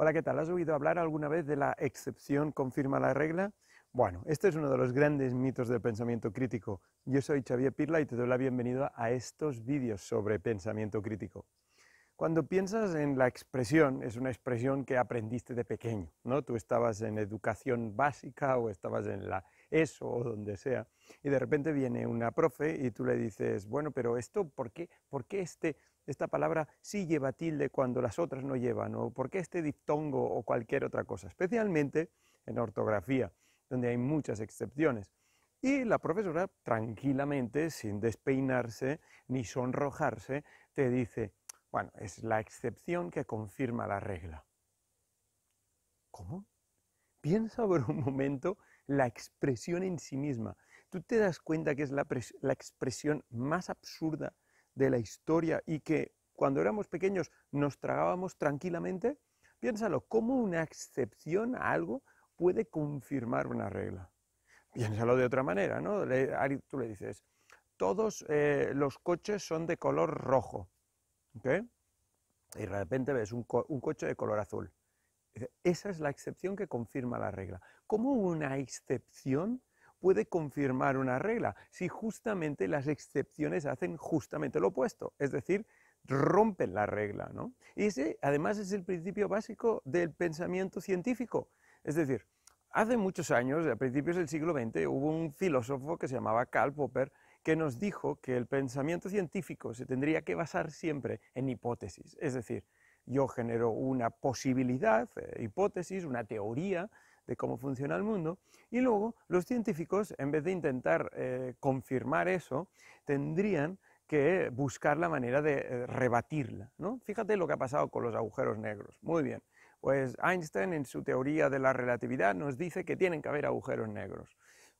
Hola, ¿qué tal? ¿Has oído hablar alguna vez de la excepción confirma la regla? Bueno, este es uno de los grandes mitos del pensamiento crítico. Yo soy Xavier Pirla y te doy la bienvenida a estos vídeos sobre pensamiento crítico. Cuando piensas en la expresión, es una expresión que aprendiste de pequeño, ¿no? Tú estabas en educación básica o estabas en la ESO o donde sea, y de repente viene una profe y tú le dices, bueno, pero esto, ¿por qué, por qué este, esta palabra sí lleva tilde cuando las otras no llevan? ¿O por qué este diptongo o cualquier otra cosa? Especialmente en ortografía, donde hay muchas excepciones. Y la profesora, tranquilamente, sin despeinarse ni sonrojarse, te dice, bueno, es la excepción que confirma la regla. ¿Cómo? Piensa por un momento la expresión en sí misma. ¿Tú te das cuenta que es la, la, expresión más absurda de la historia y que cuando éramos pequeños nos tragábamos tranquilamente? Piénsalo, ¿cómo una excepción a algo puede confirmar una regla? Piénsalo de otra manera, ¿no? tú le dices, todos eh, los coches son de color rojo. Y de repente ves un, coche de color azul. Esa es la excepción que confirma la regla. ¿Cómo una excepción puede confirmar una regla si justamente las excepciones hacen justamente lo opuesto? Es decir, rompen la regla. ¿no? Y ese además es el principio básico del pensamiento científico. Es decir, hace muchos años, a principios del siglo XX, hubo un filósofo que se llamaba Karl Popper que nos dijo que el pensamiento científico se tendría que basar siempre en hipótesis. Es decir, yo genero una posibilidad, eh, hipótesis, una teoría de cómo funciona el mundo, y luego los científicos, en vez de intentar eh, confirmar eso, tendrían que buscar la manera de eh, rebatirla. ¿no? Fíjate lo que ha pasado con los agujeros negros. Muy bien, pues Einstein en su teoría de la relatividad nos dice que tienen que haber agujeros negros.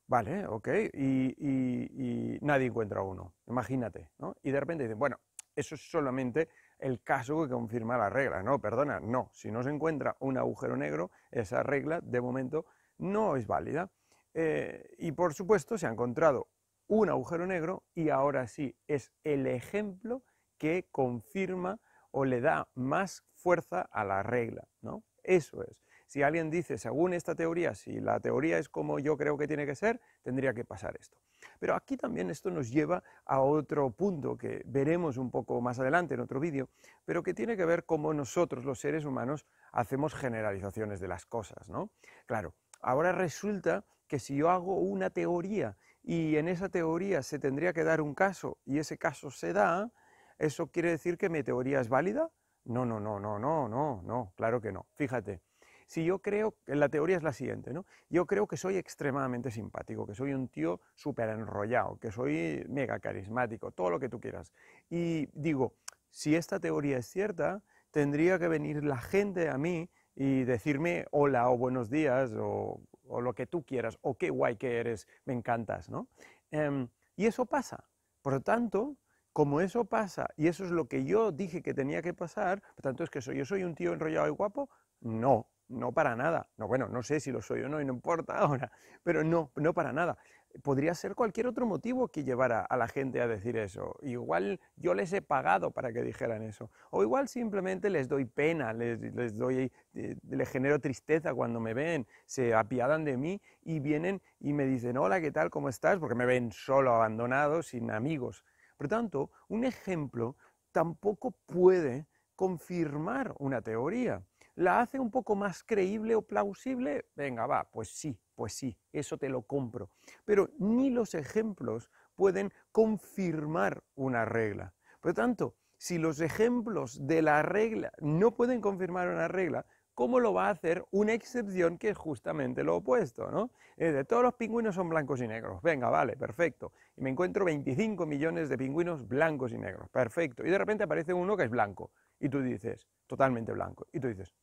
Vale, ok, y, nadie encuentra uno, imagínate, ¿no? Y de repente dicen, bueno, eso es solamente el caso que confirma la regla. No, perdona, no, si no se encuentra un agujero negro, esa regla de momento no es válida. Eh, y por supuesto se ha encontrado un agujero negro y ahora sí es el ejemplo que confirma o le da más fuerza a la regla, ¿no? Eso es. Si alguien dice, según esta teoría, si la teoría es como yo creo que tiene que ser, tendría que pasar esto. Pero aquí también esto nos lleva a otro punto que veremos un poco más adelante en otro vídeo, pero que tiene que ver cómo nosotros, los seres humanos, hacemos generalizaciones de las cosas, ¿no? Claro, ahora resulta que si yo hago una teoría y en esa teoría se tendría que dar un caso y ese caso se da, ¿eso quiere decir que mi teoría es válida? No, no, no, no, no, no, no, claro que no. Fíjate, si yo creo, la teoría es la siguiente, ¿no? Yo creo que soy extremadamente simpático, que soy un tío súper enrollado, que soy mega carismático, todo lo que tú quieras. Y digo, si esta teoría es cierta, tendría que venir la gente a mí y decirme hola o buenos días o, lo que tú quieras, o qué guay que eres, me encantas, ¿no? Em, y eso pasa. Por lo tanto, como eso pasa y eso es lo que yo dije que tenía que pasar, por tanto es que soy, yo soy un tío enrollado y guapo, no, no para nada. No, bueno, no sé si lo soy o no y no importa ahora, pero no, no para nada. Podría ser cualquier otro motivo que llevara a la gente a decir eso. Igual yo les he pagado para que dijeran eso. O igual simplemente les doy pena, les, doy, eh, les genero tristeza cuando me ven, se apiadan de mí y vienen y me dicen, hola, ¿qué tal? ¿Cómo estás? Porque me ven solo, abandonado, sin amigos. Por tanto, un ejemplo tampoco puede confirmar una teoría. ¿La hace un poco más creíble o plausible? Venga, va, pues sí, pues sí, eso te lo compro. Pero ni los ejemplos pueden confirmar una regla. Por lo tanto, si los ejemplos de la regla no pueden confirmar una regla, ¿cómo lo va a hacer una excepción que es justamente lo opuesto? ¿no? de todos los pingüinos son blancos y negros. Venga, vale, perfecto. Y me encuentro 25 millones de pingüinos blancos y negros. Perfecto. Y de repente aparece uno que es blanco. Y tú dices, totalmente blanco. Y tú dices,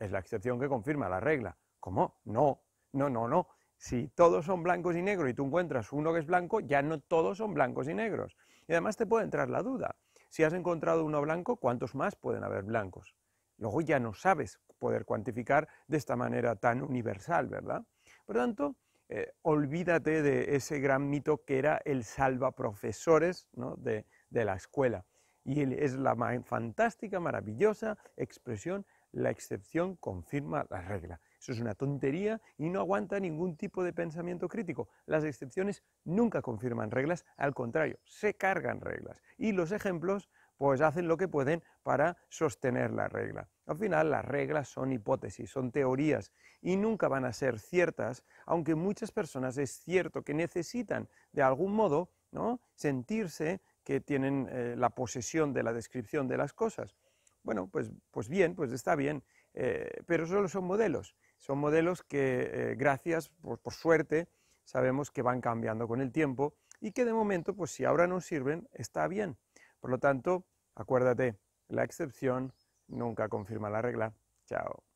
es la excepción que confirma la regla. ¿Cómo? No, no, no, no. Si todos son blancos y negros y tú encuentras uno que es blanco, ya no todos son blancos y negros. Y además te puede entrar la duda. Si has encontrado uno blanco, ¿cuántos más pueden haber blancos? Luego ya no sabes poder cuantificar de esta manera tan universal, ¿verdad? Por lo tanto, eh, olvídate de ese gran mito que era el salvaprofesores ¿no? de, de la escuela. Y es la fantástica, maravillosa expresión la excepción confirma la regla. Eso es una tontería y no aguanta ningún tipo de pensamiento crítico. Las excepciones nunca confirman reglas, al contrario, se cargan reglas. Y los ejemplos pues hacen lo que pueden para sostener la regla. Al final las reglas son hipótesis, son teorías y nunca van a ser ciertas, aunque muchas personas es cierto que necesitan de algún modo ¿no? sentirse que tienen eh, la posesión de la descripción de las cosas. Bueno, pues, pues bien, pues está bien, eh, pero solo son modelos. Son modelos que, eh, gracias, por, por, suerte, sabemos que van cambiando con el tiempo y que de momento, pues si ahora nos sirven, está bien. Por lo tanto, acuérdate, la excepción nunca confirma la regla. Chao.